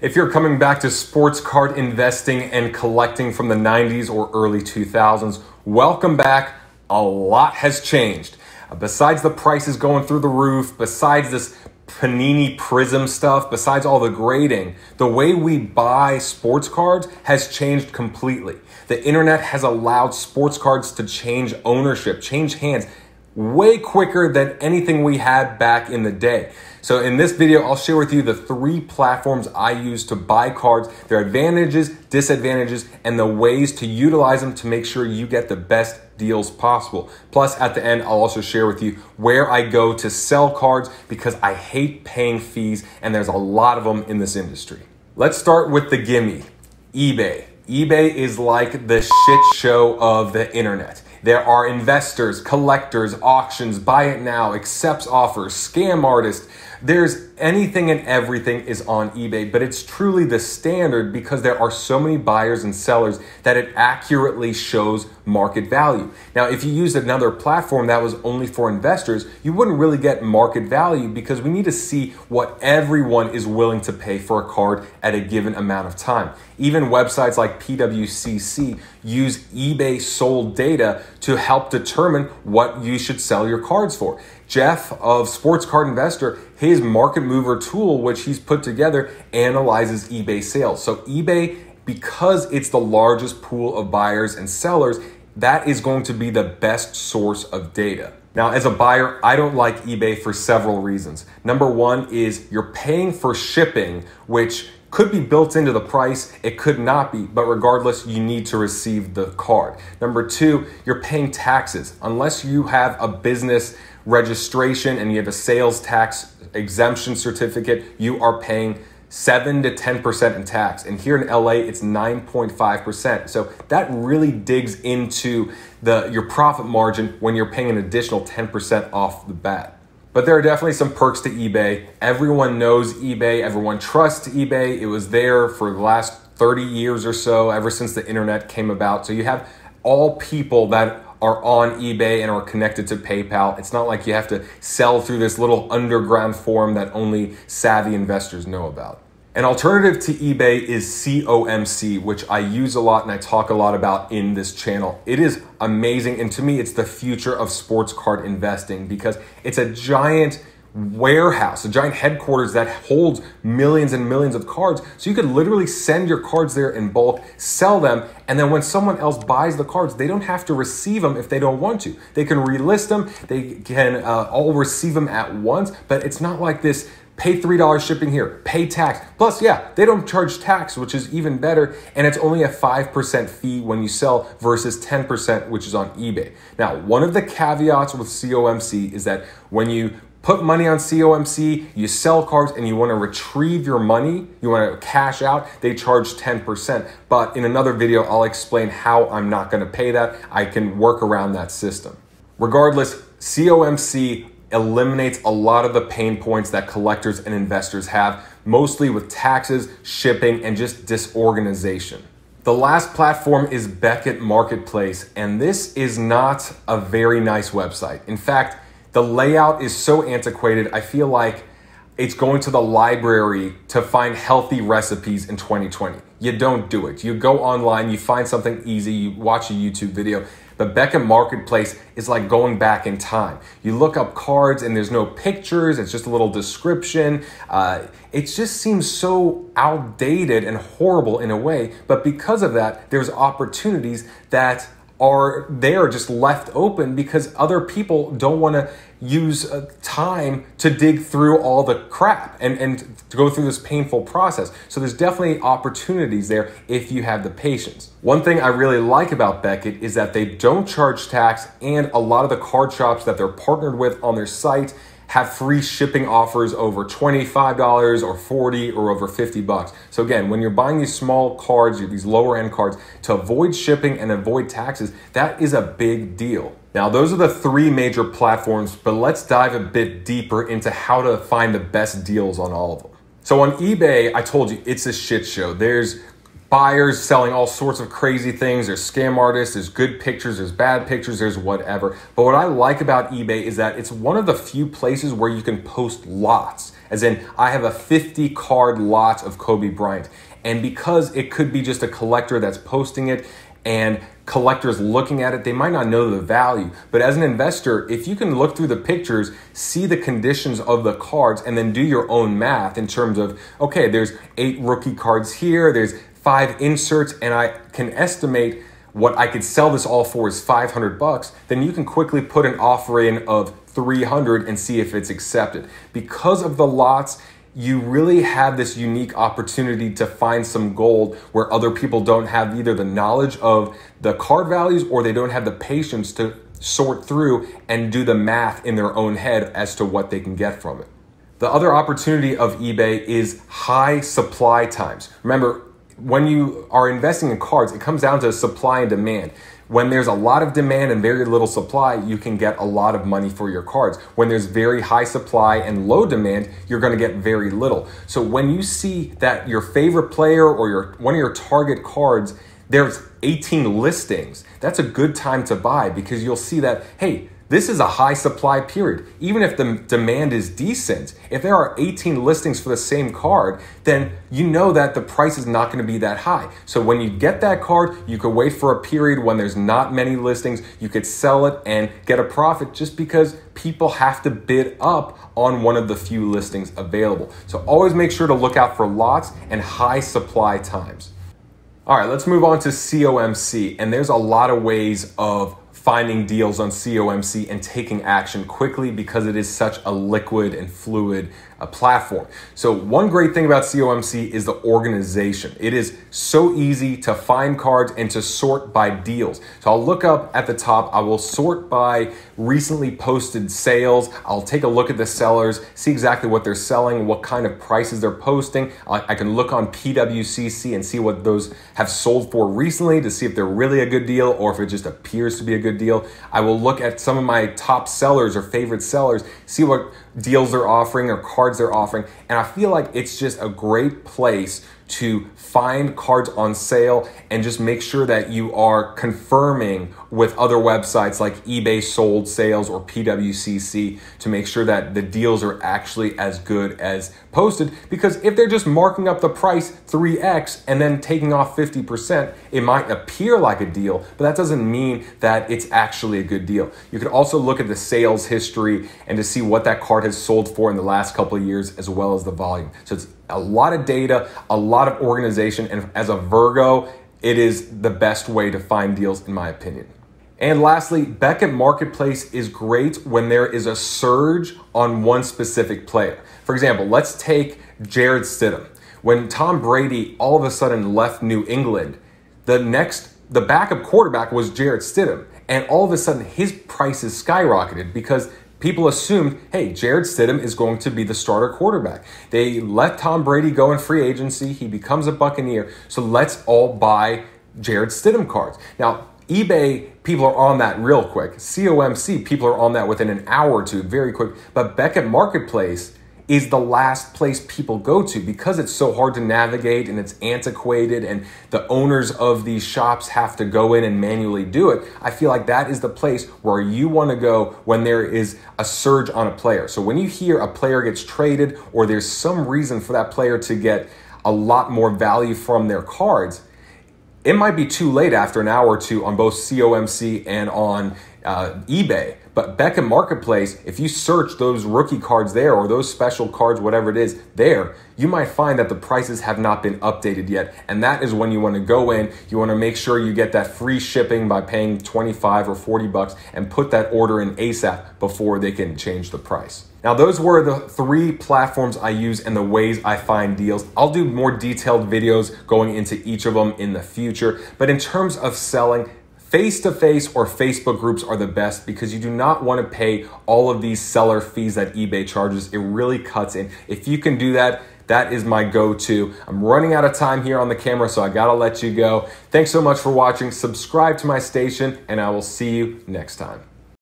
If you're coming back to sports card investing and collecting from the 90s or early 2000s, welcome back. A lot has changed. Uh, besides the prices going through the roof, besides this Panini Prism stuff, besides all the grading, the way we buy sports cards has changed completely. The internet has allowed sports cards to change ownership, change hands way quicker than anything we had back in the day. So in this video, I'll share with you the three platforms I use to buy cards, their advantages, disadvantages, and the ways to utilize them to make sure you get the best deals possible. Plus, at the end, I'll also share with you where I go to sell cards because I hate paying fees and there's a lot of them in this industry. Let's start with the gimme, eBay. eBay is like the shit show of the internet. There are investors, collectors, auctions, buy it now, accepts offers, scam artists. There's anything and everything is on eBay, but it's truly the standard because there are so many buyers and sellers that it accurately shows market value. Now, if you used another platform that was only for investors, you wouldn't really get market value because we need to see what everyone is willing to pay for a card at a given amount of time. Even websites like PWCC use eBay sold data to help determine what you should sell your cards for. Jeff of Sports Card Investor, his market mover tool, which he's put together, analyzes eBay sales. So, eBay, because it's the largest pool of buyers and sellers, that is going to be the best source of data. Now, as a buyer, I don't like eBay for several reasons. Number one is you're paying for shipping, which could be built into the price, it could not be, but regardless, you need to receive the card. Number two, you're paying taxes. Unless you have a business registration and you have a sales tax exemption certificate, you are paying 7 to 10% in tax. And here in LA, it's 9.5%. So that really digs into the your profit margin when you're paying an additional 10% off the bat. But there are definitely some perks to eBay. Everyone knows eBay, everyone trusts eBay. It was there for the last 30 years or so, ever since the internet came about. So you have all people that are on eBay and are connected to PayPal. It's not like you have to sell through this little underground form that only savvy investors know about. An alternative to eBay is COMC, which I use a lot and I talk a lot about in this channel. It is amazing, and to me, it's the future of sports card investing because it's a giant warehouse, a giant headquarters that holds millions and millions of cards. So you could literally send your cards there in bulk, sell them, and then when someone else buys the cards, they don't have to receive them if they don't want to. They can relist them, they can uh, all receive them at once, but it's not like this pay $3 shipping here, pay tax. Plus, yeah, they don't charge tax, which is even better, and it's only a 5% fee when you sell versus 10%, which is on eBay. Now, one of the caveats with COMC is that when you put money on COMC, you sell cards and you want to retrieve your money, you want to cash out, they charge 10%. But in another video, I'll explain how I'm not going to pay that. I can work around that system. Regardless, COMC eliminates a lot of the pain points that collectors and investors have, mostly with taxes, shipping, and just disorganization. The last platform is Beckett Marketplace, and this is not a very nice website. In fact, the layout is so antiquated, I feel like it's going to the library to find healthy recipes in 2020. You don't do it. You go online, you find something easy, you watch a YouTube video. But Beckett Marketplace is like going back in time. You look up cards and there's no pictures, it's just a little description. Uh, it just seems so outdated and horrible in a way. But because of that, there's opportunities that are there just left open because other people don't want to use uh, time to dig through all the crap and, and to go through this painful process. So there's definitely opportunities there if you have the patience. One thing I really like about Beckett is that they don't charge tax and a lot of the card shops that they're partnered with on their site have free shipping offers over $25 or 40 or over 50 bucks. So again, when you're buying these small cards, these lower end cards, to avoid shipping and avoid taxes, that is a big deal. Now, those are the three major platforms, but let's dive a bit deeper into how to find the best deals on all of them. So on eBay, I told you it's a shit show. There's buyers selling all sorts of crazy things. There's scam artists, there's good pictures, there's bad pictures, there's whatever. But what I like about eBay is that it's one of the few places where you can post lots. As in, I have a 50 card lot of Kobe Bryant. And because it could be just a collector that's posting it and collectors looking at it, they might not know the value. But as an investor, if you can look through the pictures, see the conditions of the cards, and then do your own math in terms of, okay, there's eight rookie cards here, there's five inserts, and I can estimate what I could sell this all for is 500 bucks, then you can quickly put an offer in of 300 and see if it's accepted. Because of the lots, you really have this unique opportunity to find some gold where other people don't have either the knowledge of the card values or they don't have the patience to sort through and do the math in their own head as to what they can get from it. The other opportunity of eBay is high supply times. Remember, when you are investing in cards, it comes down to supply and demand. When there's a lot of demand and very little supply, you can get a lot of money for your cards. When there's very high supply and low demand, you're going to get very little. So when you see that your favorite player or your one of your target cards there's 18 listings, that's a good time to buy because you'll see that hey, this is a high supply period. Even if the demand is decent, if there are 18 listings for the same card, then you know that the price is not going to be that high. So when you get that card, you could wait for a period when there's not many listings. You could sell it and get a profit just because people have to bid up on one of the few listings available. So always make sure to look out for lots and high supply times. All right, let's move on to COMC. And there's a lot of ways of finding deals on COMC and taking action quickly because it is such a liquid and fluid uh, platform. So, one great thing about COMC is the organization. It is so easy to find cards and to sort by deals. So, I'll look up at the top, I will sort by recently posted sales. I'll take a look at the sellers, see exactly what they're selling, what kind of prices they're posting. I, I can look on PWCC and see what those have sold for recently to see if they're really a good deal or if it just appears to be a good deal. I will look at some of my top sellers or favorite sellers, see what deals they're offering or cards they're offering. And I feel like it's just a great place to find cards on sale and just make sure that you are confirming with other websites like eBay sold sales or PWCC to make sure that the deals are actually as good as posted. Because if they're just marking up the price 3x and then taking off 50%, it might appear like a deal, but that doesn't mean that it's actually a good deal. You could also look at the sales history and to see what that card has sold for in the last couple of years as well as the volume. So it's a lot of data, a lot of organization, and as a Virgo, it is the best way to find deals, in my opinion. And lastly, Beckett Marketplace is great when there is a surge on one specific player. For example, let's take Jarrett Stidham. When Tom Brady all of a sudden left New England, the next the backup quarterback was Jarrett Stidham, and all of a sudden his prices skyrocketed because people assumed, hey, Jarrett Stidham is going to be the starter quarterback. They let Tom Brady go in free agency. He becomes a Buccaneer. So let's all buy Jarrett Stidham cards. Now, eBay, people are on that real quick. COMC, people are on that within an hour or two, very quick. But Beckett Marketplace, is the last place people go to because it's so hard to navigate and it's antiquated and the owners of these shops have to go in and manually do it. I feel like that is the place where you want to go when there is a surge on a player. So when you hear a player gets traded or there's some reason for that player to get a lot more value from their cards, it might be too late after an hour or two on both COMC and on uh, eBay. But Beckett Marketplace, if you search those rookie cards there or those special cards, whatever it is, there, you might find that the prices have not been updated yet. And that is when you want to go in. You want to make sure you get that free shipping by paying 25 or 40 bucks and put that order in ASAP before they can change the price. Now, those were the three platforms I use and the ways I find deals. I'll do more detailed videos going into each of them in the future. But in terms of selling, Face to face or Facebook groups are the best because you do not want to pay all of these seller fees that eBay charges. It really cuts in. If you can do that, that is my go to. I'm running out of time here on the camera, so I gotta let you go. Thanks so much for watching. Subscribe to my station, and I will see you next time.